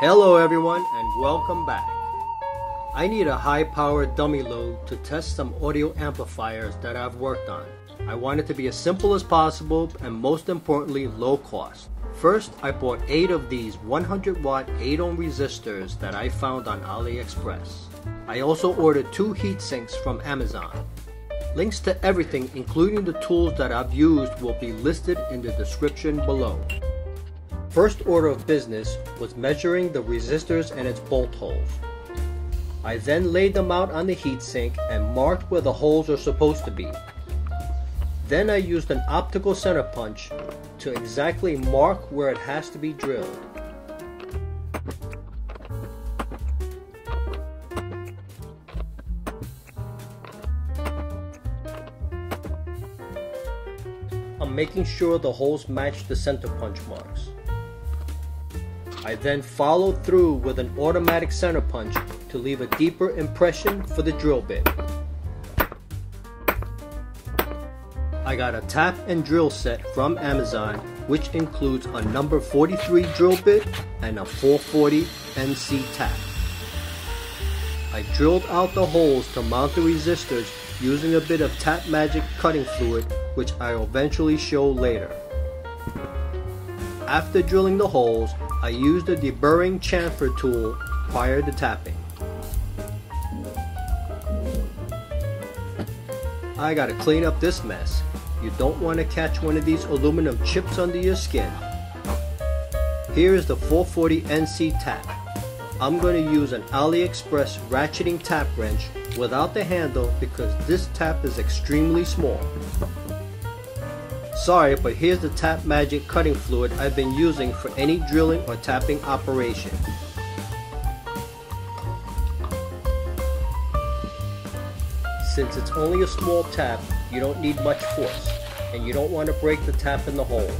Hello everyone and welcome back. I need a high powered dummy load to test some audio amplifiers that I've worked on. I want it to be as simple as possible and most importantly low cost. First, I bought 8 of these 100 watt 8 ohm resistors that I found on AliExpress. I also ordered 2 heat sinks from Amazon. Links to everything including the tools that I've used will be listed in the description below. First order of business was measuring the resistors and its bolt holes. I then laid them out on the heatsink and marked where the holes are supposed to be. Then I used an optical center punch to exactly mark where it has to be drilled. I'm making sure the holes match the center punch marks. I then followed through with an automatic center punch to leave a deeper impression for the drill bit. I got a tap and drill set from Amazon which includes a number 43 drill bit and a 440 NC tap. I drilled out the holes to mount the resistors using a bit of Tap Magic cutting fluid which I'll eventually show later. After drilling the holes, I used a deburring chamfer tool prior to tapping. I gotta clean up this mess. You don't want to catch one of these aluminum chips under your skin. Here is the 440 NC tap. I'm going to use an AliExpress ratcheting tap wrench without the handle because this tap is extremely small. Sorry, but here's the Tap Magic cutting fluid I've been using for any drilling or tapping operation. Since it's only a small tap, you don't need much force, and you don't want to break the tap in the hole.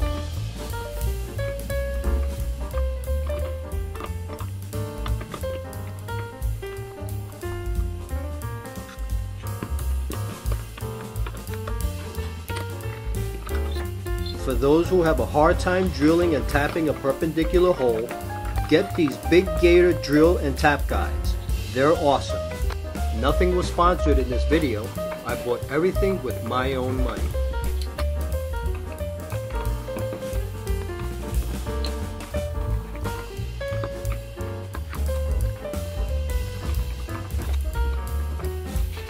For those who have a hard time drilling and tapping a perpendicular hole, get these Big Gator drill and tap guides. They're awesome. Nothing was sponsored in this video. I bought everything with my own money.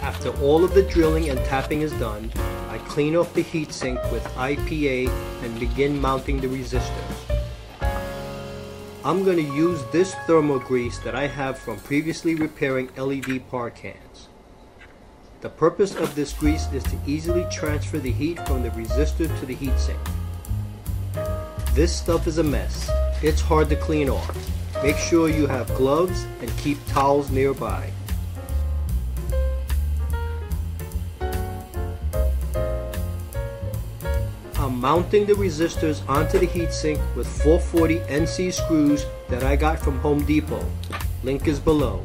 After all of the drilling and tapping is done, I clean off the heatsink with IPA and begin mounting the resistors. I'm going to use this thermal grease that I have from previously repairing LED par cans. The purpose of this grease is to easily transfer the heat from the resistor to the heatsink. This stuff is a mess. It's hard to clean off. Make sure you have gloves and keep towels nearby. Mounting the resistors onto the heatsink with 440 NC screws that I got from Home Depot. Link is below.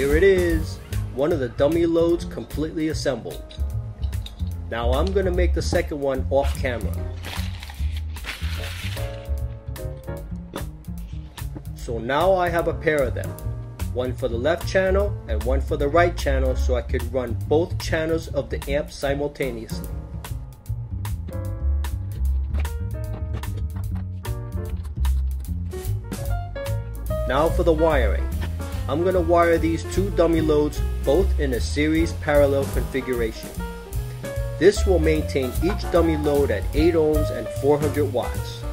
Here it is, one of the dummy loads completely assembled. Now I'm going to make the second one off camera. So now I have a pair of them, one for the left channel and one for the right channel so I could run both channels of the amp simultaneously. Now for the wiring. I'm going to wire these two dummy loads both in a series parallel configuration. This will maintain each dummy load at 8 ohms and 400 watts.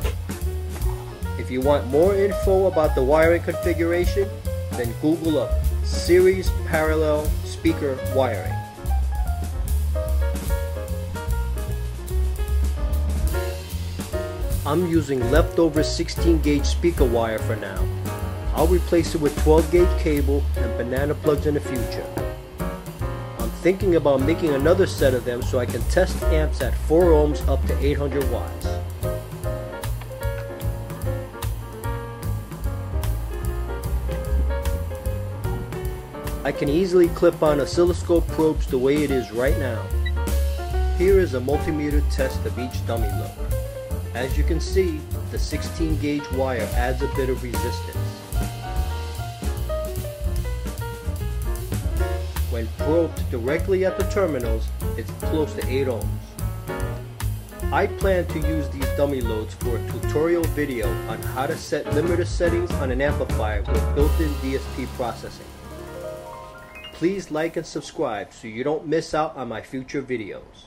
If you want more info about the wiring configuration, then Google up series parallel speaker wiring. I'm using leftover 16 gauge speaker wire for now. I'll replace it with 12 gauge cable and banana plugs in the future. I'm thinking about making another set of them so I can test amps at 4 ohms up to 800 watts. I can easily clip on oscilloscope probes the way it is right now. Here is a multimeter test of each dummy load. As you can see, the 16 gauge wire adds a bit of resistance. When probed directly at the terminals, it's close to 8 ohms. I plan to use these dummy loads for a tutorial video on how to set limiter settings on an amplifier with built-in DSP processing. Please like and subscribe so you don't miss out on my future videos.